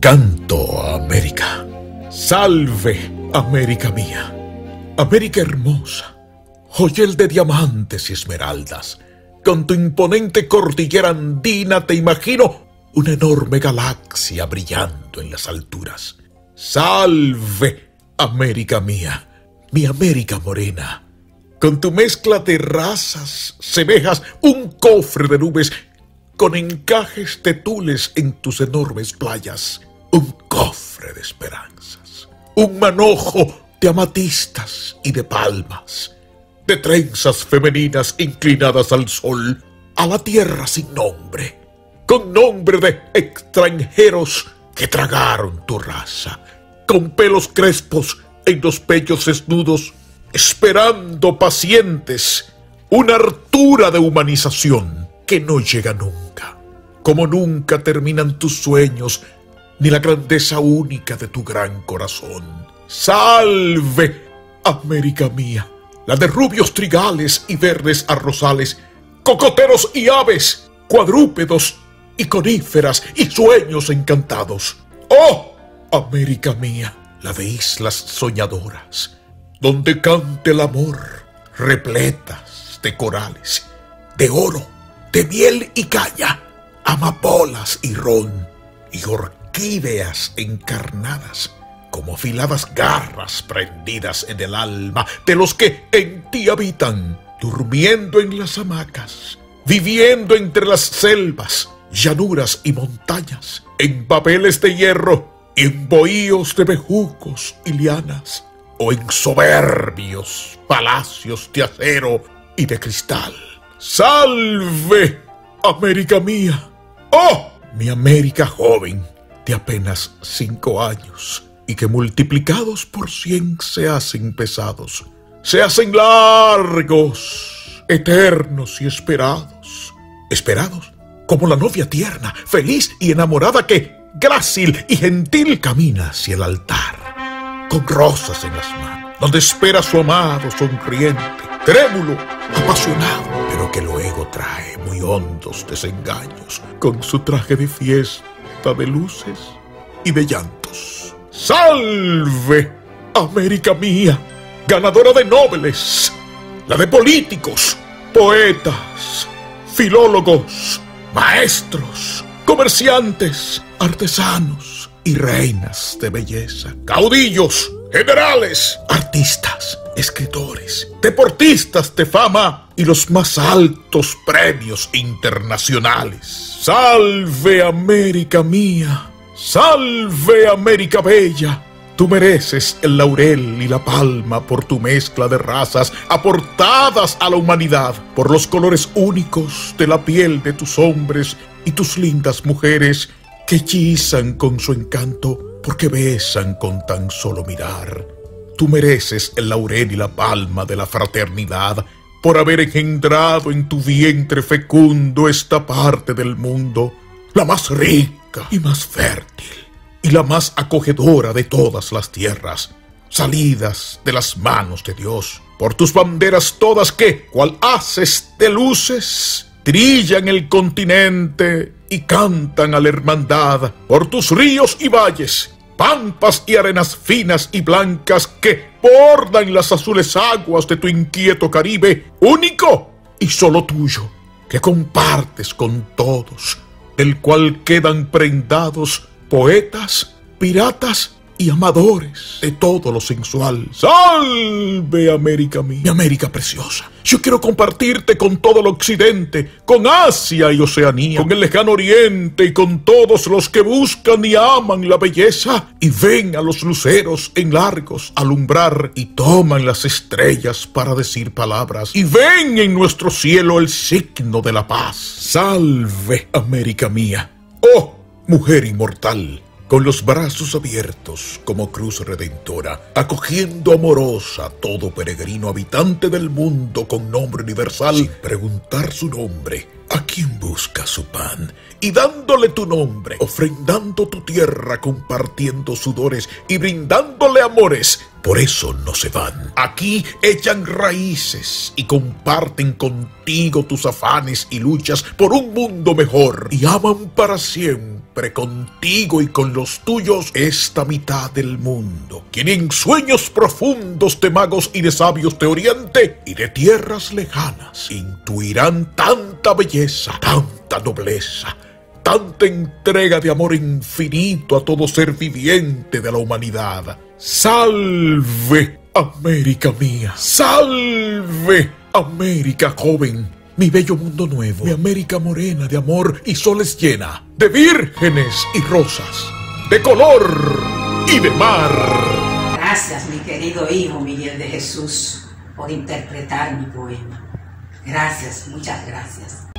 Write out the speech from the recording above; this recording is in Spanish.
Canto a América. Salve, América mía. América hermosa, joyel de diamantes y esmeraldas. Con tu imponente cordillera andina te imagino una enorme galaxia brillando en las alturas. Salve, América mía, mi América morena. Con tu mezcla de razas semejas un cofre de nubes con encajes de tules en tus enormes playas un cofre de esperanzas, un manojo de amatistas y de palmas, de trenzas femeninas inclinadas al sol, a la tierra sin nombre, con nombre de extranjeros que tragaron tu raza, con pelos crespos en los pechos desnudos, esperando pacientes una hartura de humanización que no llega nunca, como nunca terminan tus sueños ni la grandeza única de tu gran corazón. Salve, América mía, la de rubios trigales y verdes arrozales, cocoteros y aves, cuadrúpedos y coníferas y sueños encantados. ¡Oh, América mía, la de islas soñadoras, donde cante el amor, repletas de corales, de oro, de miel y caña, amapolas y ron y orquídeas ideas encarnadas, como afiladas garras prendidas en el alma de los que en ti habitan, durmiendo en las hamacas, viviendo entre las selvas, llanuras y montañas, en papeles de hierro en bohíos de bejucos y lianas, o en soberbios palacios de acero y de cristal. ¡Salve, América mía! ¡Oh, mi América joven! De apenas cinco años y que multiplicados por cien se hacen pesados, se hacen largos, eternos y esperados. Esperados como la novia tierna, feliz y enamorada que, grácil y gentil, camina hacia el altar, con rosas en las manos, donde espera su amado sonriente, trémulo, apasionado, pero que luego trae muy hondos desengaños con su traje de fiesta de luces y de llantos. ¡Salve, América mía! Ganadora de nobles, la de políticos, poetas, filólogos, maestros, comerciantes, artesanos y reinas de belleza, caudillos, generales, artistas, escritores, deportistas de fama y los más altos premios internacionales. Salve América mía, salve América bella. Tú mereces el laurel y la palma por tu mezcla de razas aportadas a la humanidad, por los colores únicos de la piel de tus hombres y tus lindas mujeres que hechizan con su encanto porque besan con tan solo mirar. Tú mereces el laurel y la palma de la fraternidad por haber engendrado en tu vientre fecundo esta parte del mundo, la más rica y más fértil, y la más acogedora de todas las tierras, salidas de las manos de Dios, por tus banderas todas que, cual haces de luces, trillan el continente y cantan a la hermandad, por tus ríos y valles, pampas y arenas finas y blancas que bordan las azules aguas de tu inquieto Caribe, único y solo tuyo, que compartes con todos, del cual quedan prendados poetas, piratas y amadores de todo lo sensual. Salve América mía, mi América preciosa. Yo quiero compartirte con todo el occidente, con Asia y Oceanía, con el lejano oriente y con todos los que buscan y aman la belleza y ven a los luceros en largos alumbrar y toman las estrellas para decir palabras y ven en nuestro cielo el signo de la paz. Salve América mía. Oh, mujer inmortal con los brazos abiertos como cruz redentora, acogiendo amorosa a todo peregrino habitante del mundo con nombre universal, sin preguntar su nombre, a quien busca su pan, y dándole tu nombre, ofrendando tu tierra, compartiendo sudores y brindándole amores. Por eso no se van. Aquí echan raíces y comparten contigo tus afanes y luchas por un mundo mejor y aman para siempre contigo y con los tuyos esta mitad del mundo, quien en sueños profundos de magos y de sabios de oriente y de tierras lejanas. Intuirán tanta belleza, tanta nobleza, tanta entrega de amor infinito a todo ser viviente de la humanidad. Salve, América mía, salve, América joven mi bello mundo nuevo, mi América morena de amor y soles llena, de vírgenes y rosas, de color y de mar. Gracias, mi querido hijo Miguel de Jesús, por interpretar mi poema. Gracias, muchas gracias.